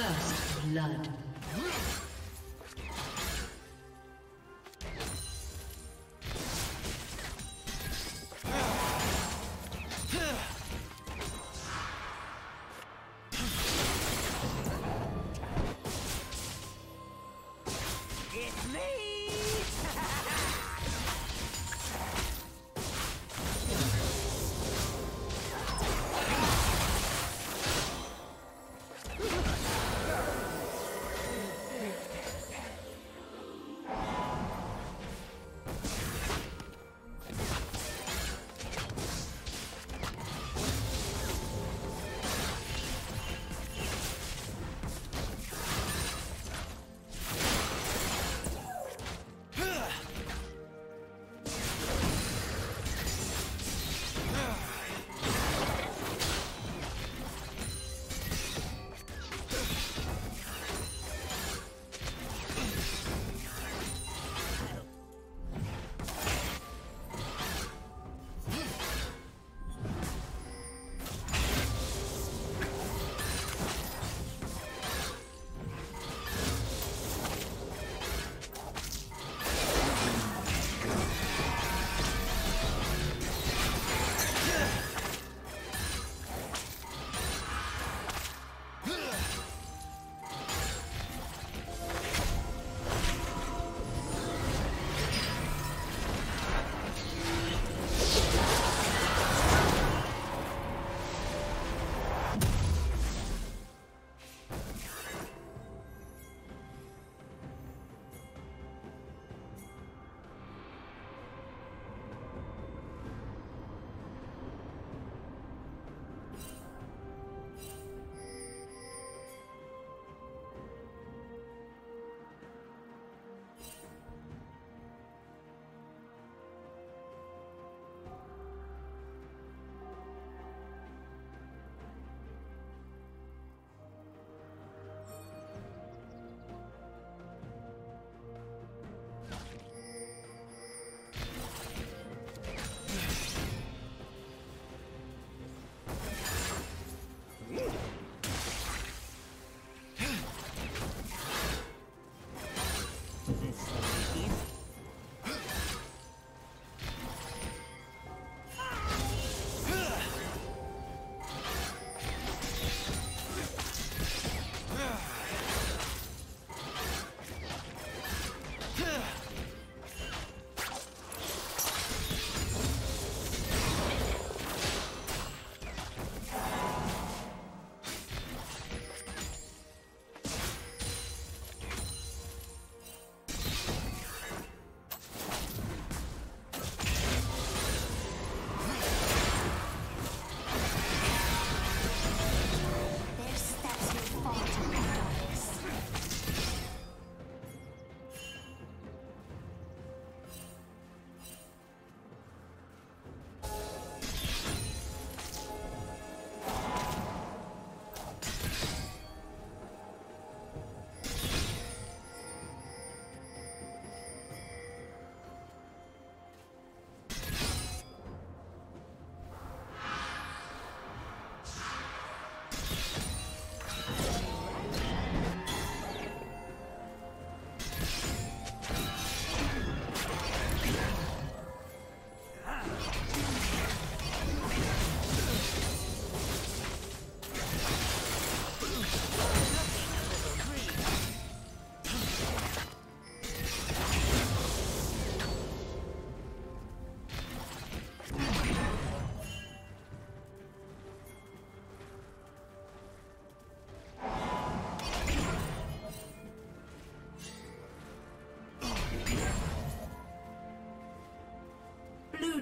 First blood.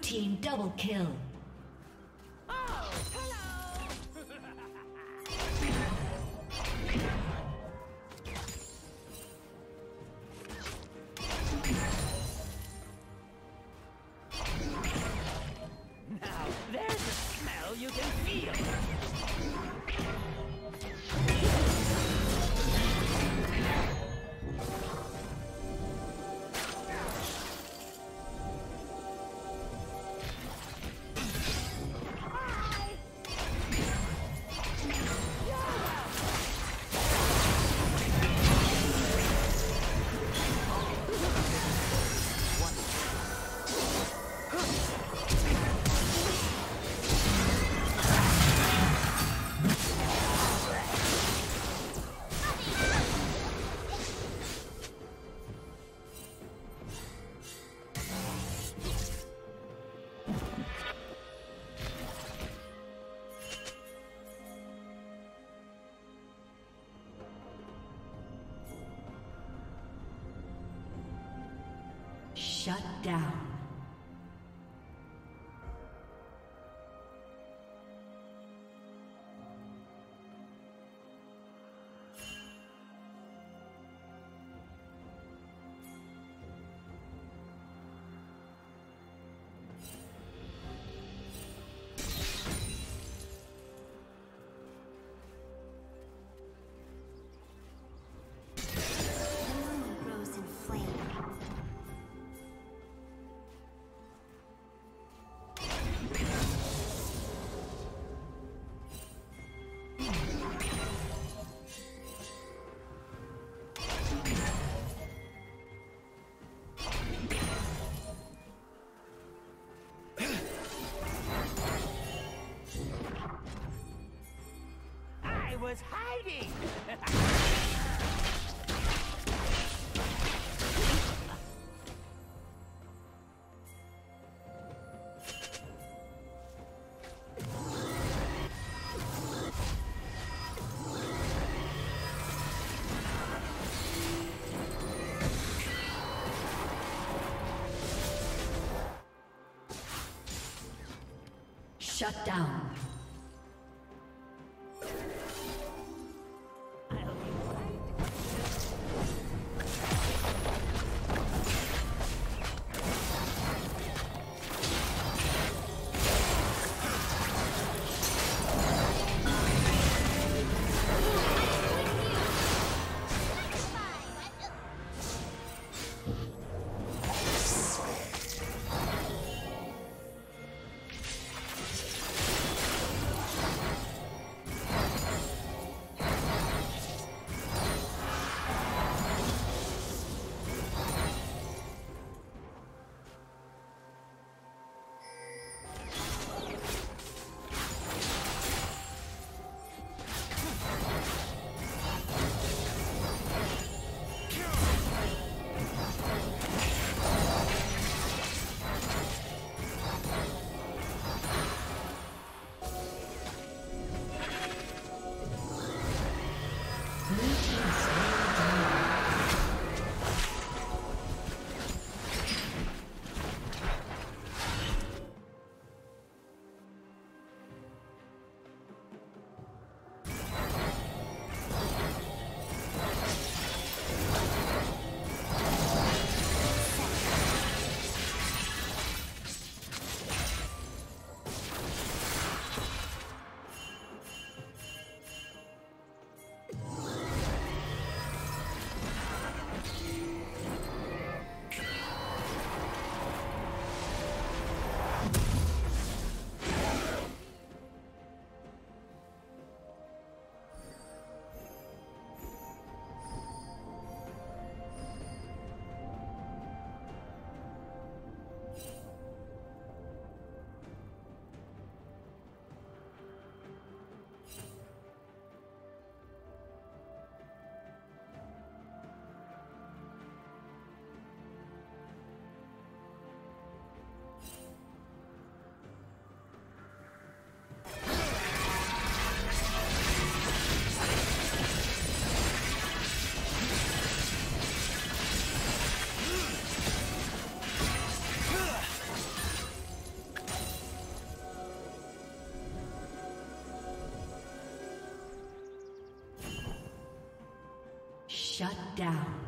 Team double kill. Down. Shut down. Shut down.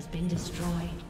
Has been destroyed.